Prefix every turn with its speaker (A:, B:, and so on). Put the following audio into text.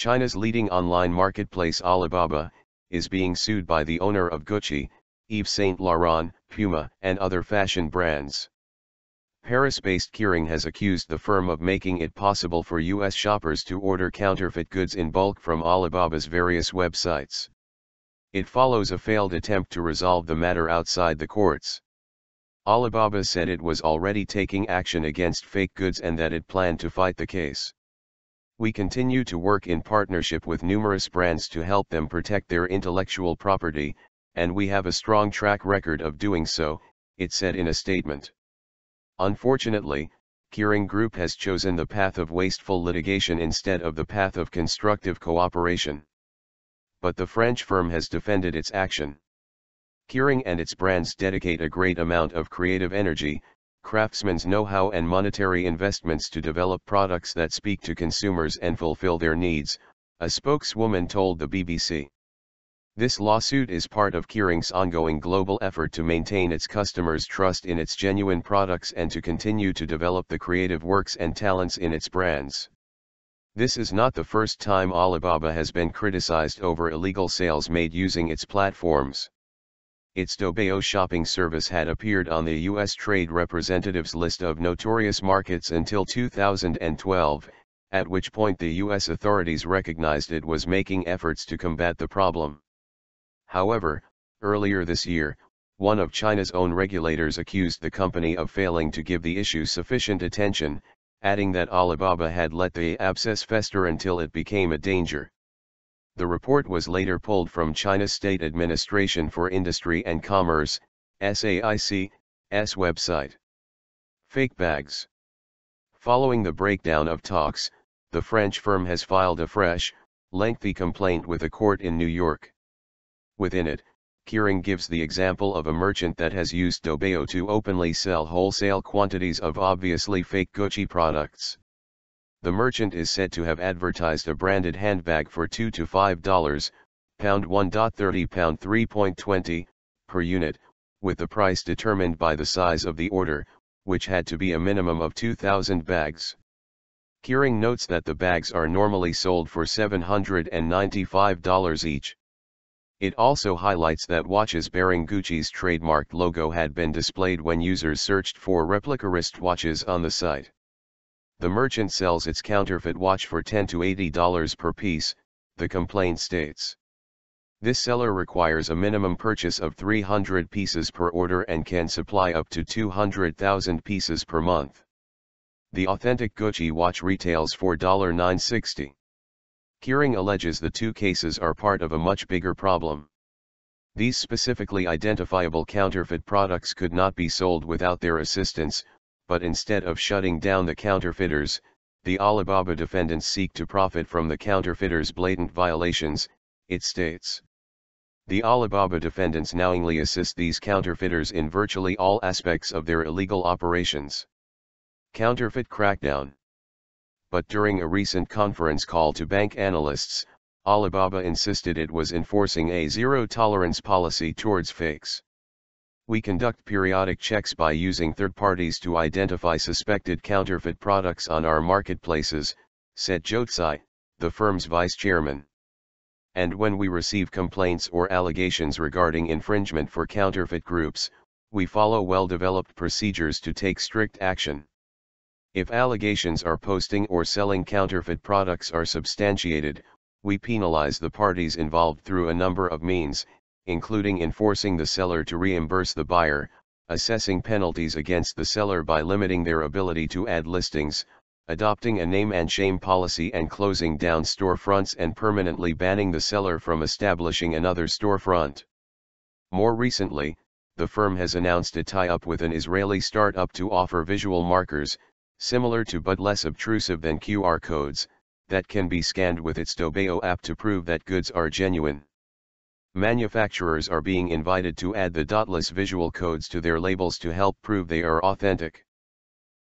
A: China's leading online marketplace Alibaba, is being sued by the owner of Gucci, Yves Saint Laurent, Puma, and other fashion brands. Paris-based Kering has accused the firm of making it possible for U.S. shoppers to order counterfeit goods in bulk from Alibaba's various websites. It follows a failed attempt to resolve the matter outside the courts. Alibaba said it was already taking action against fake goods and that it planned to fight the case. We continue to work in partnership with numerous brands to help them protect their intellectual property, and we have a strong track record of doing so, it said in a statement. Unfortunately, Kering Group has chosen the path of wasteful litigation instead of the path of constructive cooperation. But the French firm has defended its action. Kering and its brands dedicate a great amount of creative energy, craftsmen's know-how and monetary investments to develop products that speak to consumers and fulfill their needs, a spokeswoman told the BBC. This lawsuit is part of Kering's ongoing global effort to maintain its customers' trust in its genuine products and to continue to develop the creative works and talents in its brands. This is not the first time Alibaba has been criticized over illegal sales made using its platforms its Taobao shopping service had appeared on the U.S. Trade Representative's list of notorious markets until 2012, at which point the U.S. authorities recognized it was making efforts to combat the problem. However, earlier this year, one of China's own regulators accused the company of failing to give the issue sufficient attention, adding that Alibaba had let the abscess fester until it became a danger. The report was later pulled from China's State Administration for Industry and Commerce, SAIC's website. Fake bags. Following the breakdown of talks, the French firm has filed a fresh, lengthy complaint with a court in New York. Within it, Kering gives the example of a merchant that has used Taobao to openly sell wholesale quantities of obviously fake Gucci products. The merchant is said to have advertised a branded handbag for 2 to 5 dollars, pound 1.30 pound 3.20 per unit, with the price determined by the size of the order, which had to be a minimum of 2,000 bags. Kering notes that the bags are normally sold for $795 each. It also highlights that watches bearing Gucci's trademarked logo had been displayed when users searched for replica wristwatches on the site. The merchant sells its counterfeit watch for $10 to $80 per piece, the complaint states. This seller requires a minimum purchase of 300 pieces per order and can supply up to 200,000 pieces per month. The authentic Gucci watch retails for 960. Kering alleges the two cases are part of a much bigger problem. These specifically identifiable counterfeit products could not be sold without their assistance, but instead of shutting down the counterfeiters, the Alibaba defendants seek to profit from the counterfeiters' blatant violations, it states. The Alibaba defendants knowingly assist these counterfeiters in virtually all aspects of their illegal operations. Counterfeit crackdown. But during a recent conference call to bank analysts, Alibaba insisted it was enforcing a zero-tolerance policy towards fakes. We conduct periodic checks by using third parties to identify suspected counterfeit products on our marketplaces, said Cai, the firm's vice chairman. And when we receive complaints or allegations regarding infringement for counterfeit groups, we follow well-developed procedures to take strict action. If allegations are posting or selling counterfeit products are substantiated, we penalize the parties involved through a number of means, including enforcing the seller to reimburse the buyer, assessing penalties against the seller by limiting their ability to add listings, adopting a name and shame policy and closing down storefronts and permanently banning the seller from establishing another storefront. More recently, the firm has announced a tie-up with an Israeli startup to offer visual markers, similar to but less obtrusive than QR codes, that can be scanned with its Taobao app to prove that goods are genuine. Manufacturers are being invited to add the dotless visual codes to their labels to help prove they are authentic.